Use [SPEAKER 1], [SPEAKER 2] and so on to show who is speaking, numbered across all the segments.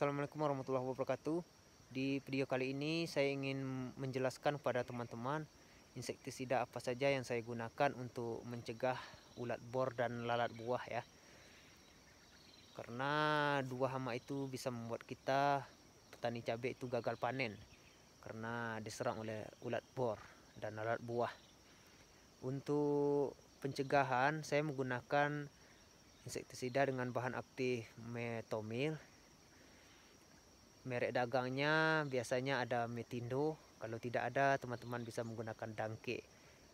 [SPEAKER 1] Assalamualaikum warahmatullahi wabarakatuh. Di video kali ini saya ingin menjelaskan kepada teman-teman Insektisida apa saja yang saya gunakan untuk mencegah ulat bor dan lalat buah ya. Karena dua hama itu bisa membuat kita petani cabai itu gagal panen Karena diserang oleh ulat bor dan lalat buah. Untuk pencegahan saya menggunakan insektisida dengan bahan aktif metomil merek dagangnya biasanya ada metindo. Kalau tidak ada teman-teman bisa menggunakan dangke.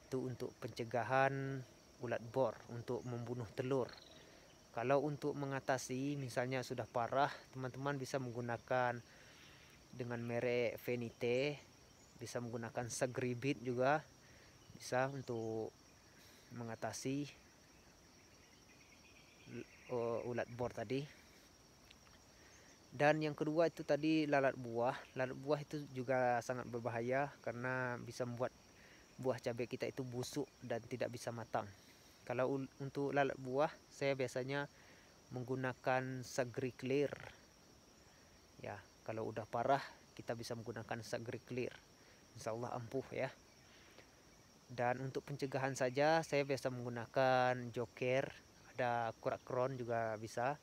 [SPEAKER 1] Itu untuk pencegahan ulat bor untuk membunuh telur. Kalau untuk mengatasi misalnya sudah parah teman-teman bisa menggunakan dengan merek Venite bisa menggunakan Sagribit juga bisa untuk mengatasi uh, ulat bor tadi dan yang kedua itu tadi lalat buah. Lalat buah itu juga sangat berbahaya karena bisa membuat buah cabai kita itu busuk dan tidak bisa matang. Kalau untuk lalat buah saya biasanya menggunakan sagri clear. Ya kalau udah parah kita bisa menggunakan sagri clear. Insya Allah ampuh ya. Dan untuk pencegahan saja saya biasa menggunakan joker. Ada kurak kron juga bisa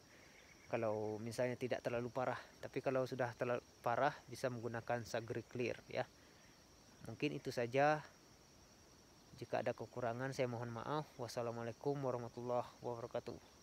[SPEAKER 1] kalau misalnya tidak terlalu parah. Tapi kalau sudah terlalu parah bisa menggunakan sagri clear ya. Mungkin itu saja. Jika ada kekurangan saya mohon maaf. Wassalamualaikum warahmatullahi wabarakatuh